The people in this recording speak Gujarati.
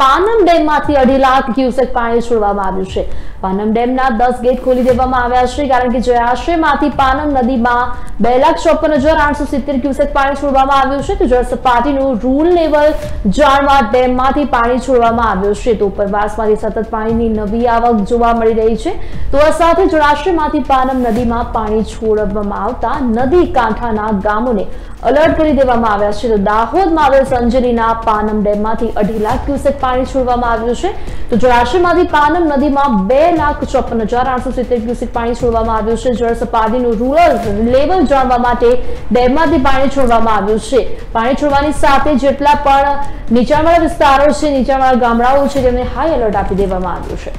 પાનમ ડેમમાંથી અઢી લાખ ક્યુસેક પાણી છોડવામાં આવ્યું છે. પાનમ ડેમના દસ ગેટ ખોલી દેવામાં આવ્યા છે, કારણ કે જળાશયમાંથી પાનમ નદીમાં બે લાખ ચોપન હજાર આઠસો સિત્તેર ક્યુસેક પાણી છોડવામાં આવ્યું છે. તો જળ સપાટીનું રૂલ લેવલ જાણવા ડેમમાંથી પાણી છોડવામાં આવ્યું છે. તો ઉપરવાસમાંથી સતત પાણીની નવી આવક જોવા મળી રહી છે. તો આ સાથે જળાશયમાંથી પાનમ નદીમાં પાણી છોડવામાં આવતા નદી કાંઠાના ગામોને અલર્ટ કરી દેવામાં આવ્યા છે. તો દાહોદમાં આવેલ સંજેલીના પાનમ ડેમમાંથી અઢી લાખ ક્યુસેક પાણી છોડવામાં આવ્યું છે. તો જળાશયમાંથી પાનમ નદીમાં બે લાખ ચોપન હજાર આઠસો સિત્તેર ક્યુસેક પાણી છોડવામાં આવ્યું છે. જળ સપાટીનું રૂરલ લેવલ જાણવા માટે ડેમમાંથી પાણી છોડવામાં આવ્યું છે. પાણી છોડવાની સાથે જેટલા પણ નીચાણવાળા વિસ્તારો છે, નીચાણવાળા ગામડાઓ છે, તેમને હાઈ એલર્ટ આપી દેવામાં આવ્યું છે.